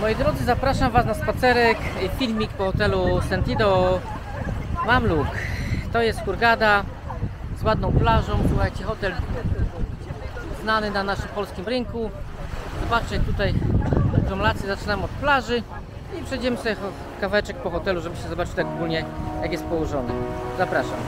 Moi drodzy, zapraszam Was na spacerek, y, filmik po hotelu Sentido Mamluk. To jest Hurgada z ładną plażą. Słuchajcie, hotel znany na naszym polskim rynku. Zobaczcie, tutaj dżumlacy zaczynamy od plaży i przejdziemy sobie kawałeczek po hotelu, żeby się zobaczyć tak ogólnie jak jest położony. Zapraszam.